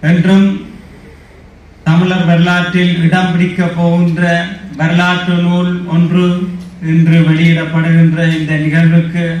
என்றும் தமிழர் வரலாற்றில் இடம் பிடிக்க போகின்ற வரலாற்று நூல் ஒன்று இன்று வெளியிடப்படுகின்ற இந்த நிகழ்வுக்கு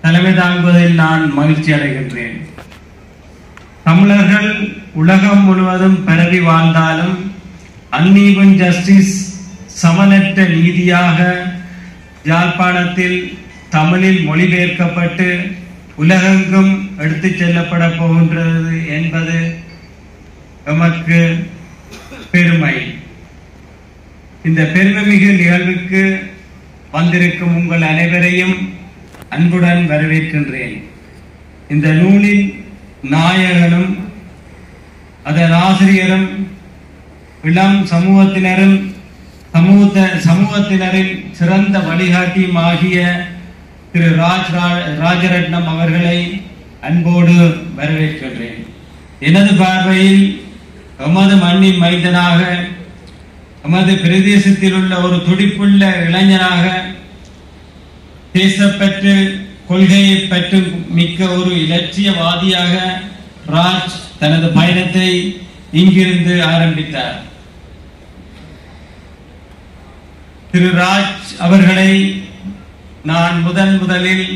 தலைமை தாங்குவதில் நான் மகிழ்ச்சி அடைகின்றேன். தமிழர்கள் உலகம் முழுவதும் பரவி வாழ்ந்தாலும் அன்னீவன் ஜஸ்டிஸ் சமனற்ற நீதியாக யாழ்ப்பாணத்தில் தமிழில் மொழிபெயர்க்கப்பட்டு உலகெங்கும் எடுத்துச் செல்லப்பட போகின்றது என்பது எமக்கு பெருமை. இந்த பெருமைமிகு நிகழ்வுக்கு வந்திருக்கும் உங்கள் அனைவரையும் அன்புடன் வரவேற்கின்றேன். இந்த நூலின் நாயகனும் அதன் ஆசிரியரும் இளம் சமூகத்தினரும் சமூக சமூகத்தினரின் சிறந்த வழிகாட்டியும் ஆகிய திரு ராஜ் ரா- ராஜரட்னம் அவர்களை அன்போடு வரவேற்கின்றேன். எனது பார்வையில் எமது மண்ணின் மைந்தனாக எமது பிரதேசத்தில் உள்ள ஒரு துடிப்புள்ள இளைஞனாக தேசப்பற்று கொள்கையை பற்று மிக்க ஒரு இலட்சியவாதியாக ராஜ் தனது பயணத்தை இங்கிருந்து ஆரம்பித்தார். திரு ராஜ் அவர்களை நான் முதன் முதலில்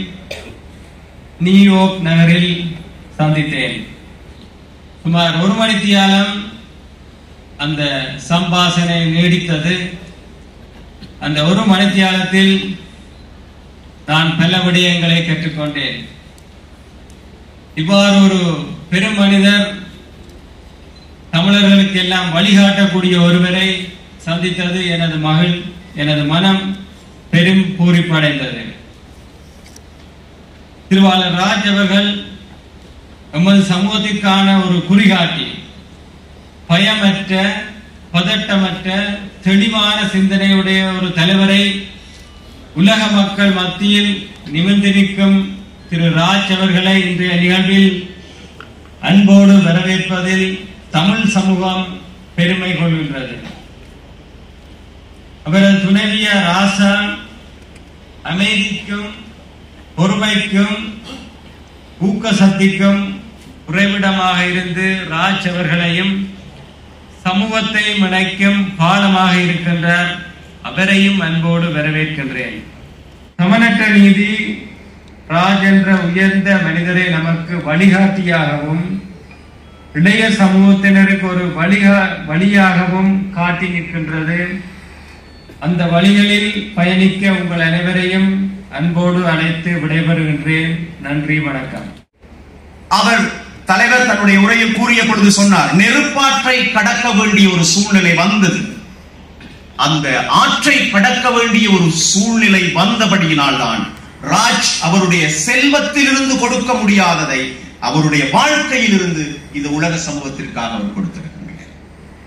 நியூயோர்க் நகரில் சந்தித்தேன். சுமார் ஒரு மணித்தியாலம் அந்த சம்பாஷணை நீடித்தது. அந்த ஒரு மணித்தியாலத்தில் நான் பல விடயங்களை கற்றுக்கொண்டேன். இவ்வாறு ஒரு பெரும் மனிதர் தமிழர்களுக்கு எல்லாம் வழிகாட்டக்கூடிய ஒருவரை சந்தித்தது எனது மகள் எனது மனம் பெரும் பூரிப்படைந்தது. திருவாளர் ராஜ் அவர்கள் எமது சமூகத்திற்கான ஒரு குறிகாட்டி. பயமற்ற பதட்டமற்ற தெளிவான சிந்தனையுடைய ஒரு தலைவரை உலக மக்கள் மத்தியில் நிமிர்ந்து நிற்கும் திரு ராஜ் அவர்களை இன்றைய நிகழ்வில் அன்போடு வரவேற்பதில் தமிழ் சமூகம் பெருமை கொள்கின்றது. அவரது துணைவிய ராசா அமைதிக்கும் பொறுமைக்கும் ஊக்க சக்திக்கும் உறைவிடமாக இருந்து ராஜ் அவர்களையும் சமூகத்தை இணைக்கும் பாலமாக இருக்கின்றார் அவரையும் அன்போடு வரவேற்கின்றேன். சமனற்ற நீதி ராஜ் என்ற உயர்ந்த மனிதரை நமக்கு வழிகாட்டியாகவும் இளைய சமூகத்தினருக்கு ஒரு வழிகா வழியாகவும் காட்டி நிற்கின்றது. அந்த வழிகளில் பயணிக்க உங்கள் அனைவரையும் அன்போடு அழைத்து விடைபெறுகின்றேன். நன்றி வணக்கம். அவர் தலைவர் தன்னுடைய உரையில் கூறிய பொழுது சொன்னார் நெருப்பாற்றை கடக்க வேண்டிய ஒரு சூழ்நிலை வந்தது. அந்த ஆற்றை கடக்க வேண்டிய ஒரு சூழ்நிலை வந்தபடியினால் தான் ராஜ் அவருடைய செல்வத்திலிருந்து கொடுக்க முடியாததை அவருடைய வாழ்க்கையில் இருந்து உலக சமூகத்திற்காக அவர் கொடுத்திருக்கின்றார்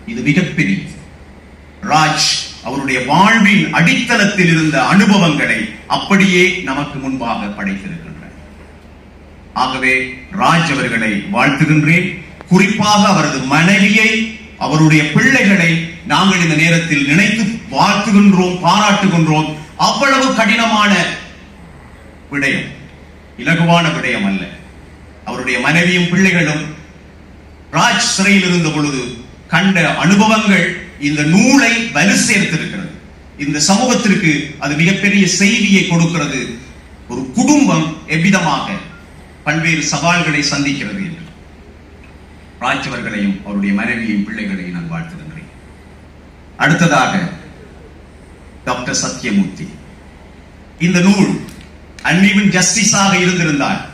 இது மிகப்பெரிய ராஜ் அவருடைய வாழ்வின் அடித்தளத்தில் இருந்த அனுபவங்களை அப்படியே நமக்கு முன்பாக படைத்திருக்கின்றார் ஆகவே ராஜ் அவர்களை வாழ்த்துகின்றேன். குறிப்பாக அவரது மனைவியை அவருடைய பிள்ளைகளை நாங்கள் இந்த நேரத்தில் நினைத்து வாழ்த்துகின்றோம் பாராட்டுகின்றோம். அவ்வளவு கடினமான விடயம் இலகுவான விடயம் அல்ல. அவருடைய மனைவியும் பிள்ளைகளும் ராஜ் சிறையில் இருந்த பொழுது கண்ட அனுபவங்கள் இந்த நூலை வலு சேர்த்திருக்கிறது இந்த சமூகத்திற்கு அது மிகப்பெரிய செய்தியை கொடுக்கிறது. ஒரு குடும்பம் எவ்விதமாக பல்வேறு சவால்களை சந்திக்கிறது என்று. ராஜ்யவர்களையும் அவருடைய மனைவியையும் பிள்ளைகளையும் நான் வாழ்த்துகின்றேன். அடுத்ததாக டாக்டர் சத்யமூர்த்தி. இந்த நூல் அன்இவன் ஜஸ்டிஸாக இருந்திருந்தால்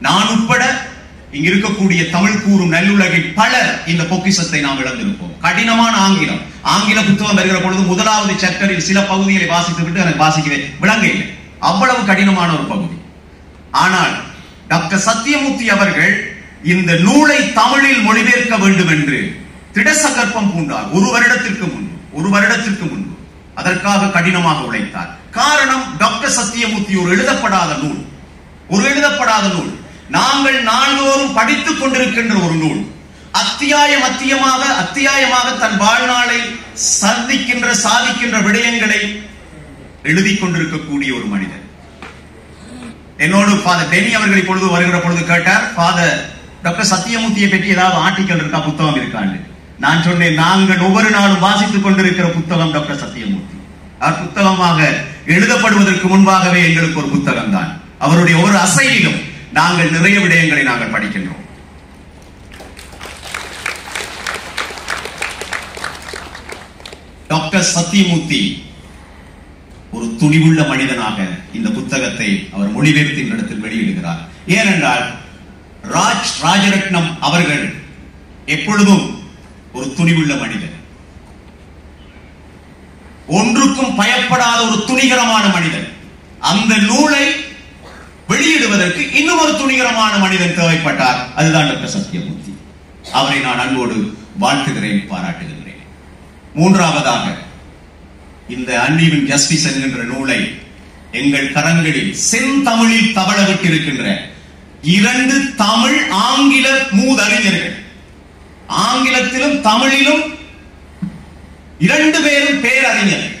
நான் உட்பட இங்க இருக்கக்கூடிய தமிழ் கூறும் நல்லுலகில் பலர் இந்த பொக்கிசத்தை நாம் இழந்திருப்போம். கடினமான ஆங்கிலம். ஆங்கில புத்தகம் வருகிற பொழுது முதலாவது சாப்டரில் சில பகுதிகளை வாசித்து விட்டு எனக்கு வாசிக்கவே விளங்க இல்லை. அவ்வளவு கடினமான ஒரு பகுதி. ஆனால் டாக்டர் சத்தியமூர்த்தி அவர்கள் இந்த நூலை தமிழில் மொழிபெயர்க்க வேண்டும் என்று திடசகற்பம் பூண்டார். ஒரு வருடத்திற்கு முன்பு ஒரு வருடத்திற்கு முன்பு அதற்காக கடினமாக உழைத்தார். காரணம் டாக்டர் சத்தியமூர்த்தி ஒரு எழுதப்படாத நூல். ஒரு எழுதப்படாத நூல். நாங்கள் நாள்தோறும் படித்துக் கொண்டிருக்கின்ற ஒரு நூல். அத்தியாயம் அத்தியமாக அத்தியாயமாக தன் வாழ்நாளை சந்திக்கின்ற சாதிக்கின்ற விடயங்களை எழுதி கொண்டிருக்கக்கூடிய ஒரு மனிதன். என்னோடு ஃபாதர் டெனி அவர்கள் இப்பொழுது வருகிற பொழுது கேட்டார் ஃபாதர் டாக்டர் சத்தியமூர்த்தியை பற்றி ஏதாவது ஆர்டிக்கல் இருக்கா புத்தகம் இருக்காண்டு நான் சொன்னேன் நாங்கள் ஒவ்வொரு நாளும் வாசித்துக் கொண்டிருக்கிற புத்தகம் டாக்டர் சத்தியமூர்த்தி. அவர் புத்தகமாக எழுதப்படுவதற்கு முன்பாகவே எங்களுக்கு ஒரு புத்தகம் தான் அவருடைய ஒரு அசைவிலும் நாங்கள் நிறைய விடயங்களை நாங்கள் படிக்கின்றோம். டாக்டர் சத்தியமூர்த்தி ஒரு துணிவுள்ள மனிதனாக இந்த புத்தகத்தை அவர் மொழிபெயர்த்து இடத்தில் வெளியிடுகிறார். ஏனென்றால் ராஜ் ராஜரத்னம் அவர்கள் எப்பொழுதும் ஒரு துணிவுள்ள மனிதன் ஒன்றுக்கும் பயப்படாத ஒரு துணிகரமான மனிதன் அந்த நூலை வெளியிடுவதற்கு இன்னும் ஒரு துணிகரமான மனிதன் தேவைப்பட்டார். அதுதான் டாக்டர் சத்யமூர்த்தி. அவரை நான் அன்போடு வாழ்த்துகிறேன் பாராட்டுகின்றேன் மூன்றாவதாக இந்த அன்பின் ஜஸ்டிஸ் என்கின்ற நூலை எங்கள் கரங்களில் செந்தமிழில் தவள விட்டிருக்கின்ற இரண்டு தமிழ் ஆங்கில மூதறிஞர்கள். ஆங்கிலத்திலும் தமிழிலும் இரண்டு பேரும் பேரறிஞர்கள்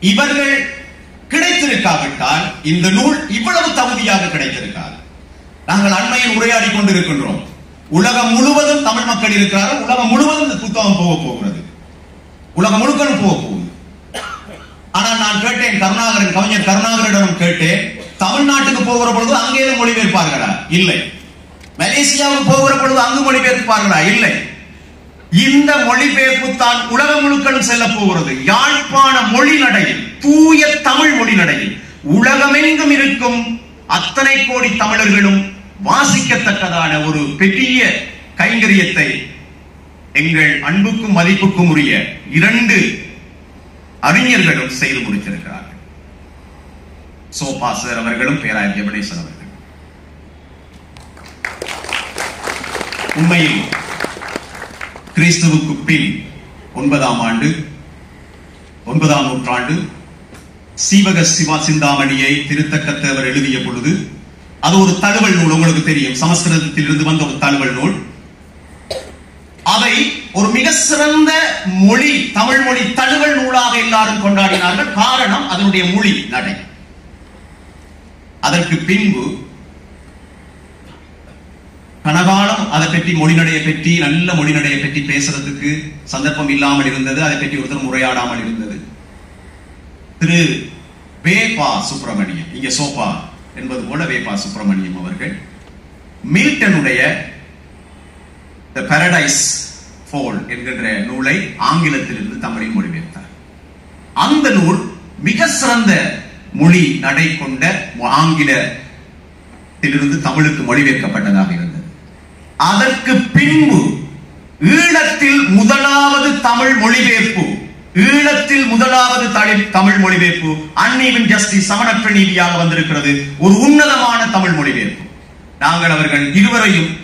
இவர்கள் கிடைத்திருக்காவிட்டால் இந்த நூல் இவ்வளவு தகுதியாக கிடைத்திருக்காது. நாங்கள் அண்மையில் உரையாடி கொண்டிருக்கின்றோம். உலகம் முழுவதும் தமிழ் மக்கள் இருக்கிறார்கள். உலகம் முழுவதும் இந்த புத்தகம் போக போகிறது. உலகம் முழுக்கணும் போக போகுது. ஆனால் நான் கேட்டேன் கருணாகரன் கவிஞர் கருணாகரனிடம் கேட்டேன் தமிழ்நாட்டுக்கு போகிற பொழுது அங்கே மொழிபெயர்ப்பார்களா? இல்லை. மலேசியாவுக்கு போகிற பொழுது அங்கு மொழிபெயர்ப்பார்களா? இல்லை. இந்த மொழிபெயர்ப்பு தான் உலகம் முழுக்களும் செல்ல போகிறது. யாழ்ப்பாண மொழி நடையில் தூய தமிழ் மொழி நடையில் உலகமெங்கும் இருக்கும் அத்தனை கோடி தமிழர்களும் வாசிக்கத்தக்கதான ஒரு பெரிய கைங்கரியத்தை எங்கள் அன்புக்கும் மதிப்புக்கும் உரிய இரண்டு அறிஞர்களும் செய்து முடித்திருக்கிறார்கள். சோபா சார் அவர்களும் பேராயர் ஜெபனேசன் அவர்கள் உண்மையில் கிறிஸ்துவுக்கு பின் ஒன்பதாம் ஆண்டு ஒன்பதாம் நூற்றாண்டு சீவக சிவா சிந்தாமணியை திருத்தக்கத்தவர் எழுதிய பொழுது அது ஒரு தழுவல் நூல் உங்களுக்கு தெரியும். சமஸ்கிருதத்தில் இருந்து வந்த ஒரு தழுவல் நூல். அதை ஒரு மிக சிறந்த மொழி தமிழ் மொழி தழுவல் நூலாக எல்லாரும் கொண்டாடினார்கள். காரணம் அதனுடைய மொழி நடை. அதற்கு பின்பு கனகாலம் அதை பற்றி மொழிநடையை பற்றி நல்ல மொழிநடையை பற்றி பேசுறதுக்கு சந்தர்ப்பம் இல்லாமல் இருந்தது. அதை பற்றி ஒருத்தர் உரையாடாமல் இருந்தது. திரு வேபா சுப்பிரமணியம் இங்க சோபா என்பது போல வேபா சுப்பிரமணியம் அவர்கள் மில்டனுடைய த பாரடைஸ் ஃபோல் என்கின்ற நூலை ஆங்கிலத்திலிருந்து தமிழில் மொழிபெயர்த்தார். அந்த நூல் மிக சிறந்த மொழி நடை கொண்ட ஆங்கிலத்திலிருந்து தமிழுக்கு மொழிபெயர்க்கப்பட்டதாக அதற்கு பின்பு ஈழத்தில் முதலாவது தமிழ் மொழிபெயர்ப்பு ஈழத்தில் முதலாவது தமிழ் மொழிபெயர்ப்பு அன்னிவின் ஜஸ்டிஸ் சமணற்ற நீதியாக வந்திருக்கிறது. ஒரு உன்னதமான தமிழ் மொழிபெயர்ப்பு. நாங்கள் அவர்கள் இருவரையும்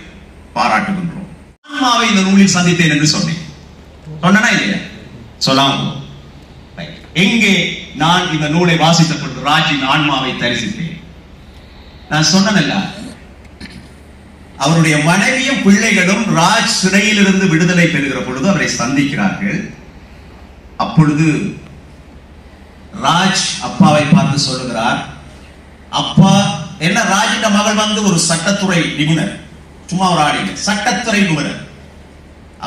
பாராட்டுகின்றோம். ஆன்மாவை இந்த நூலில் சந்தித்தேன் என்று சொன்னேன். சொன்னனா இல்லையா? சொல்லாம எங்கே நான் இந்த நூலை வாசித்த பொழுது ராஜின் ஆன்மாவை தரிசித்தேன்? நான் சொன்னதல்ல அவருடைய மனைவியும் பிள்ளைகளும் ராஜ் சிறையிலிருந்து விடுதலை பெறுகிற பொழுது அவரை சந்திக்கிறார்கள். அப்பொழுது ராஜ் அப்பாவை பார்த்து சொல்லுகிறார் அப்பா என்ன ராஜின் மகள் வந்து ஒரு சட்டத்துறை நிபுணர். சும்மா ஒரு ஆடி சட்டத்துறை நிபுணர்.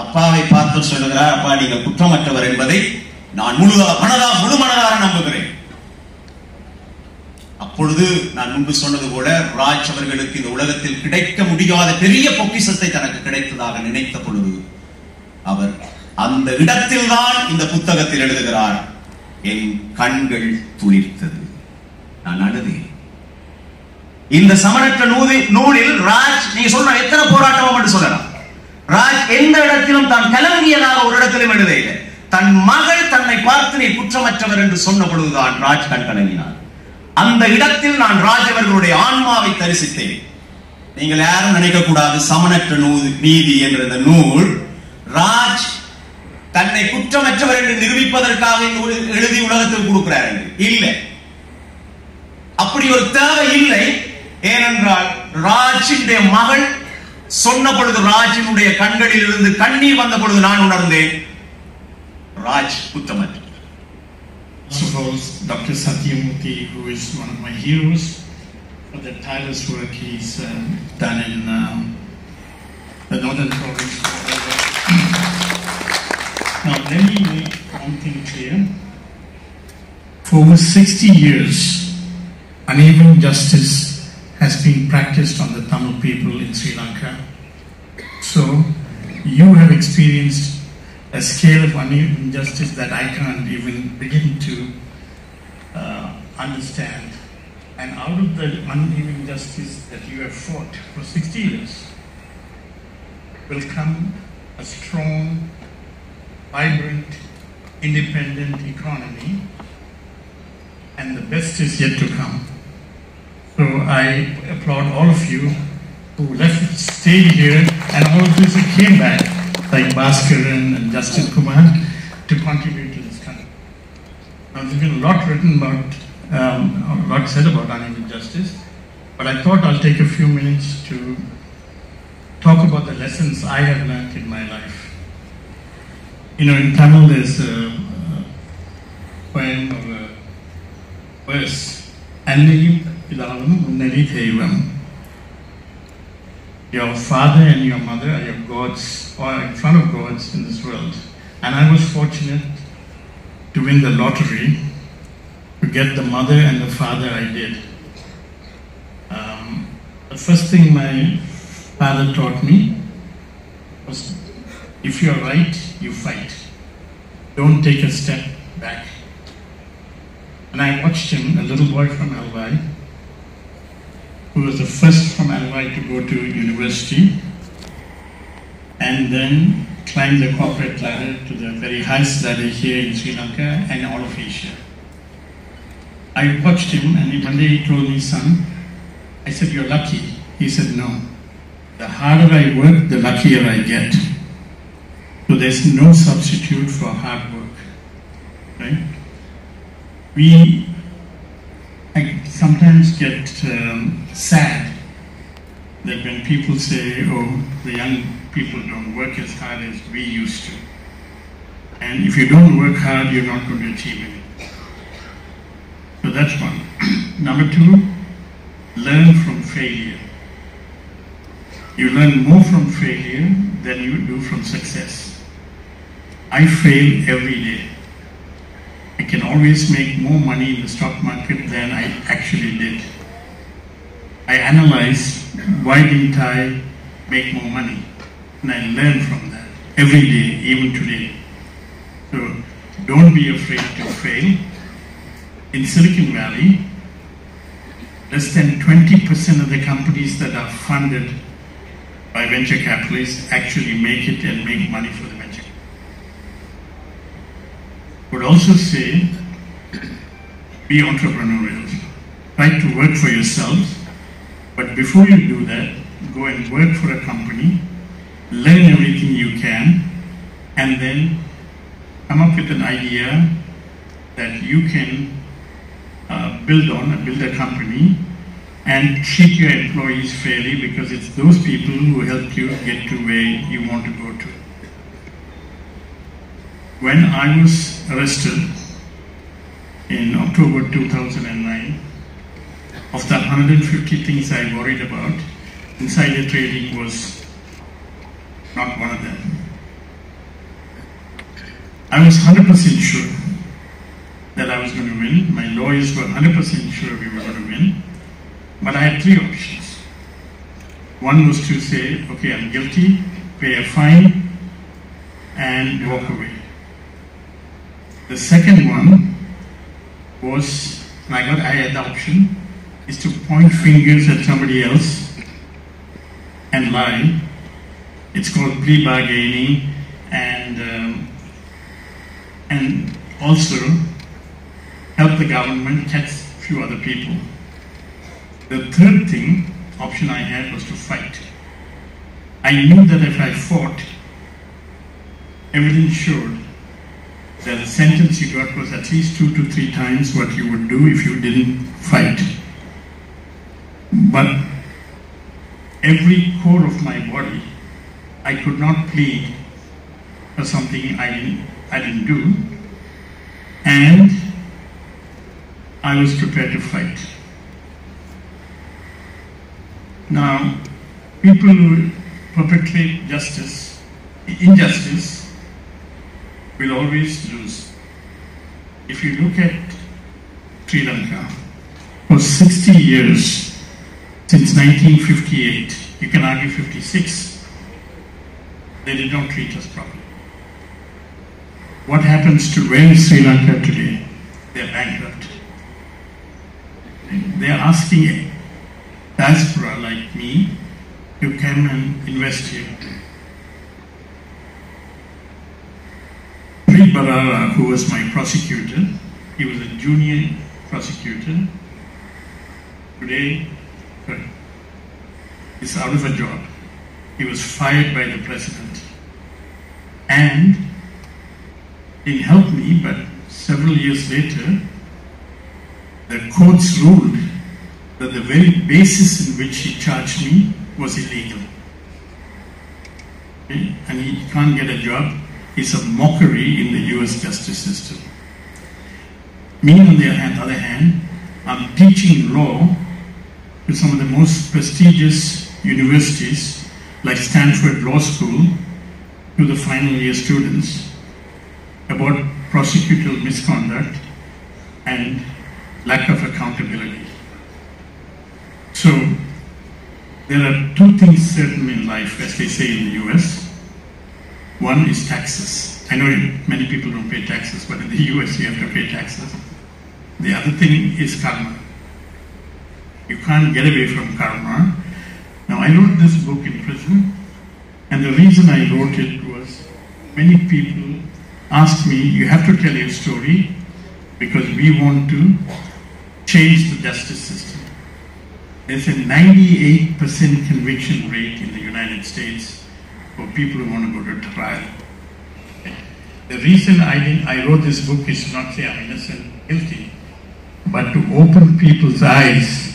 அப்பாவை பார்த்து சொல்லுகிறார் அப்பா நீங்கள் குற்றமற்றவர் என்பதை நான் முழு மனதா முழு மனதாக நம்புகிறேன். அப்பொழுது நான் முன்பு சொன்னது போல ராஜ் அவர்களுக்கு இந்த உலகத்தில் கிடைக்க முடியாத பெரிய பொக்கிஷத்தை தனக்கு கிடைத்ததாக நினைத்த பொழுது அவர் அந்த இடத்தில் தான் இந்த புத்தகத்தில் எழுதுகிறார் என் கண்கள் துளிர்த்தது. நான் அழுதேன். இந்த சமரற்ற நூதி நூலில் ராஜ் நீங்க சொல்ற எத்தனை போராட்டம் என்று சொல்லலாம். ராஜ் எந்த இடத்திலும் தான் கலங்கியதாக ஒரு இடத்திலும் எழுதையில தன் மகள் தன்னை பார்த்து நீ குற்றமற்றவர் என்று சொன்ன பொழுதுதான் ராஜ் கண் கலங்கினார் அந்த இடத்தில் நான் ராஜ் அவர்களுடைய ஆன்மாவை தரிசித்தேன். நீங்கள் யாரும் நினைக்க கூடாது சமனற்ற நூல் நீதி என்ற இந்த நூல் ராஜ் தன்னை குற்றமற்றவர் என்று நிரூபிப்பதற்காக எழுதி உலகத்தில் கொடுக்கிறார் என்று. இல்லை. அப்படி ஒரு தேவை இல்லை. ஏனென்றால் ராஜினுடைய மகள் சொன்ன பொழுது ராஜினுடைய கண்களில் இருந்து கண்ணீர் வந்த பொழுது நான் உணர்ந்தேன் ராஜ் குற்றமற்ற. First of Dr. Satyamurthy, who is one of my heroes, for the tireless work he's uh, done in um, the Northern Province. now, let me make one thing clear. For over 60 years, uneven justice has been practiced on the Tamil people in Sri Lanka. So, you have experienced a scale of uneven justice that I can't even begin to uh, understand. And out of the uneven justice that you have fought for 60 years will come a strong, vibrant, independent economy, and the best is yet to come. So I applaud all of you who left, stayed here, and all of those who came back, like Bhaskaran and Justice Kumar to contribute to this kind. Now, there's been a lot written about, um, a lot said about unequal justice, but I thought I'll take a few minutes to talk about the lessons I have learned in my life. You know, in Tamil there's a, poem or a verse, Annayum Pilavum Unnari Devam your father and your mother are your gods or in front of gods in this world. And I was fortunate to win the lottery to get the mother and the father I did. Um, the first thing my father taught me was if you're right, you fight. Don't take a step back. And I watched him, a little boy from Alvai, who was the first from Alvai to go to university and then climbed the corporate ladder to the very highest ladder here in Sri Lanka and all of Asia. I watched him and one day he told me, son, I said, you're lucky. He said, no. The harder I work, the luckier I get. So there's no substitute for hard work. Right? We I sometimes get um, sad that when people say, oh, the young people don't work as hard as we used to. And if you don't work hard, you're not going to achieve anything. So that's one. Number two, learn from failure. You learn more from failure than you do from success. I fail every day. I can always make more money in the stock market than I actually did. I analyze why didn't I make more money? And I learn from that every day, even today. So don't be afraid to fail. In Silicon Valley, less than 20% of the companies that are funded by venture capitalists actually make it and make money for the venture would also say be entrepreneurial. Try to work for yourself, but before you do that, go and work for a company, learn everything you can, and then come up with an idea that you can uh, build on, and build a company, and treat your employees fairly because it's those people who help you get to where you want to go to. When I was arrested in October 2009, of the 150 things I worried about, insider trading was not one of them. I was 100% sure that I was going to win. My lawyers were 100% sure we were going to win. But I had three options. One was to say, okay, I'm guilty, pay a fine, and walk away. The second one was, and I got I had the option, is to point fingers at somebody else and lie. It's called plea bargaining, and um, and also help the government catch a few other people. The third thing, option I had was to fight. I knew that if I fought, everything showed that the sentence you got was at least two to three times what you would do if you didn't fight. But every core of my body, I could not plead for something I didn't, I didn't do, and I was prepared to fight. Now, people who perpetrate justice, injustice, will always lose. If you look at Sri Lanka, for 60 years, since 1958, you can argue 56, they did not treat us properly. What happens to is Sri Lanka today? They're bankrupt. They're asking a diaspora like me to come and invest here. Sri Barara, who was my prosecutor, he was a junior prosecutor. Today, is out of a job. He was fired by the president. And he helped me, but several years later, the courts ruled that the very basis in which he charged me was illegal. Okay? And he can't get a job. It's a mockery in the US justice system. Me, on the other hand, I'm teaching law to some of the most prestigious universities like Stanford Law School to the final year students about prosecutorial misconduct and lack of accountability. So, there are two things certain in life, as they say in the US. One is taxes. I know many people don't pay taxes, but in the US you have to pay taxes. The other thing is karma. You can't get away from karma. Now, I wrote this book in prison, and the reason I wrote it was many people asked me, You have to tell your story because we want to change the justice system. There's a 98% conviction rate in the United States for people who want to go to trial. The reason I, I wrote this book is not say I'm innocent, guilty, but to open people's eyes.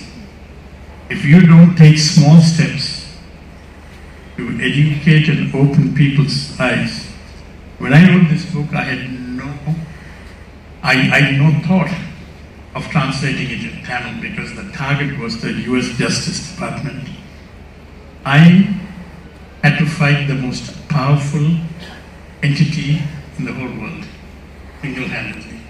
If you don't take small steps to educate and open people's eyes, when I wrote this book, I had no, I, I had no thought of translating it in Tamil because the target was the US Justice Department. I had to fight the most powerful entity in the whole world, single handedly.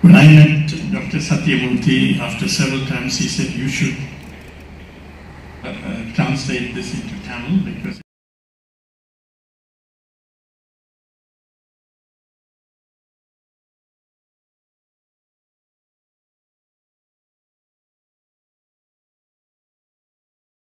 When I met Dr. Satyamurthy, after several times, he said, You should uh, uh, translate this into Tamil because